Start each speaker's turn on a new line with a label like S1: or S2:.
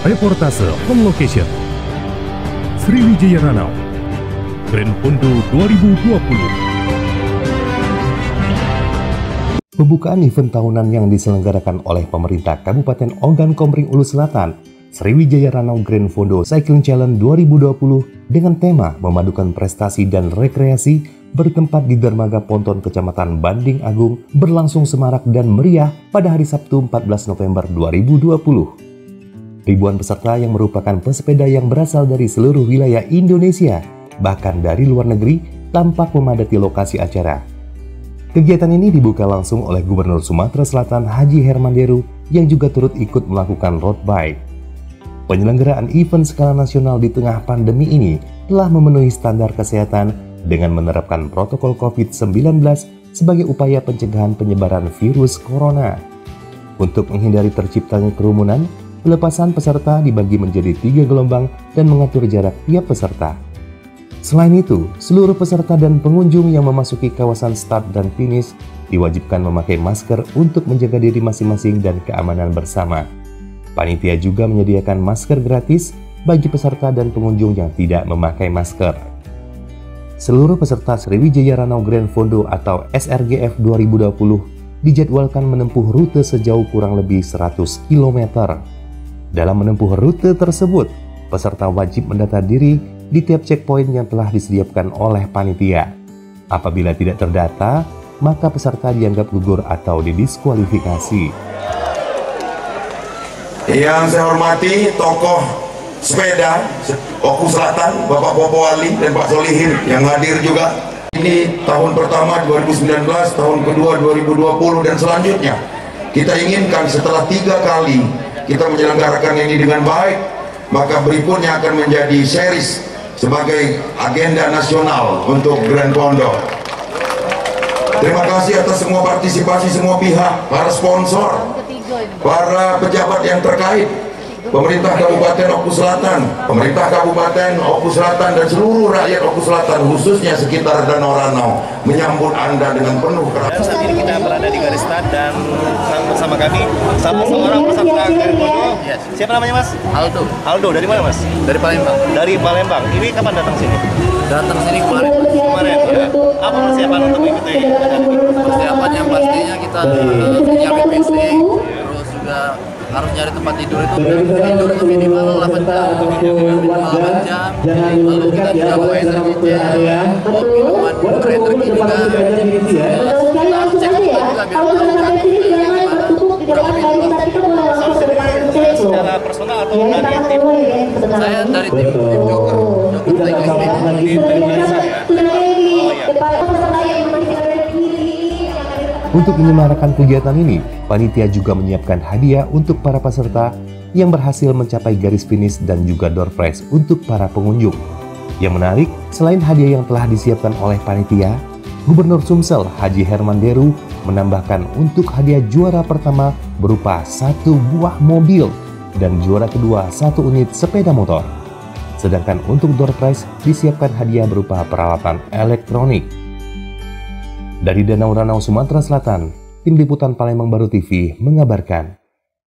S1: Reportase on location. Sriwijaya Ranau. Grand Pondo 2020.
S2: Pembukaan event tahunan yang diselenggarakan oleh pemerintah Kabupaten Ogan Komering Ulu Selatan, Sriwijaya Ranau Grand Fondo Cycling Challenge 2020 dengan tema memadukan prestasi dan rekreasi bertempat di Dermaga Ponton Kecamatan Banding Agung berlangsung semarak dan meriah pada hari Sabtu 14 November 2020. Ribuan peserta yang merupakan pesepeda yang berasal dari seluruh wilayah Indonesia, bahkan dari luar negeri, tampak memadati lokasi acara. Kegiatan ini dibuka langsung oleh Gubernur Sumatera Selatan Haji Herman Deru yang juga turut ikut melakukan road bike. Penyelenggaraan event skala nasional di tengah pandemi ini telah memenuhi standar kesehatan dengan menerapkan protokol COVID-19 sebagai upaya pencegahan penyebaran virus corona. Untuk menghindari terciptanya kerumunan, pelepasan peserta dibagi menjadi tiga gelombang dan mengatur jarak tiap peserta. Selain itu, seluruh peserta dan pengunjung yang memasuki kawasan start dan finish diwajibkan memakai masker untuk menjaga diri masing-masing dan keamanan bersama. Panitia juga menyediakan masker gratis bagi peserta dan pengunjung yang tidak memakai masker seluruh peserta Sriwijaya Ranau Grand Fondo atau SRGF 2020 dijadwalkan menempuh rute sejauh kurang lebih 100 km. Dalam menempuh rute tersebut, peserta wajib mendata diri di tiap checkpoint yang telah disediakan oleh panitia. Apabila tidak terdata, maka peserta dianggap gugur atau didiskualifikasi.
S3: Yang saya hormati tokoh sepeda Oku Selatan, Bapak Bobo Ali dan Pak Solihin yang hadir juga. Ini tahun pertama 2019, tahun kedua 2020 dan selanjutnya. Kita inginkan setelah tiga kali kita menyelenggarakan ini dengan baik, maka berikutnya akan menjadi series sebagai agenda nasional untuk Grand Pondok. Terima kasih atas semua partisipasi semua pihak, para sponsor, para pejabat yang terkait, pemerintah Kabupaten Oku Selatan, pemerintah Kabupaten Oku Selatan dan seluruh rakyat Oku Selatan khususnya sekitar Danau Ranau menyambut Anda dengan penuh kerabat.
S4: Saat ini kita berada di garis start dan bersama kami sama seorang peserta Germodo. Yes. Siapa namanya Mas?
S5: Aldo.
S4: Aldo dari mana Mas?
S5: Dari Palembang.
S4: Dari Palembang. Ini kapan datang sini?
S5: Datang sini kemarin.
S4: Kemarin ya. Apa persiapan untuk mengikuti
S5: Persiapan yang pastinya kita harus nyari tempat tidur itu. Tidur itu minimal 8 jam. Minimal 8 jam. lalu kita juga bawa energi gel bawa minuman energi juga kita. harus cek juga
S4: secara personal atau dari tim?
S5: Saya dari tim tim Joker, Joker Cycling Team.
S4: Oh iya.
S2: Untuk menyemarakan kegiatan ini, panitia juga menyiapkan hadiah untuk para peserta yang berhasil mencapai garis finish dan juga door prize untuk para pengunjung. Yang menarik, selain hadiah yang telah disiapkan oleh panitia, Gubernur Sumsel Haji Herman Deru menambahkan untuk hadiah juara pertama berupa satu buah mobil dan juara kedua satu unit sepeda motor. Sedangkan untuk door prize disiapkan hadiah berupa peralatan elektronik. Dari Danau Ranau, Sumatera Selatan, Tim Liputan Palembang Baru TV mengabarkan.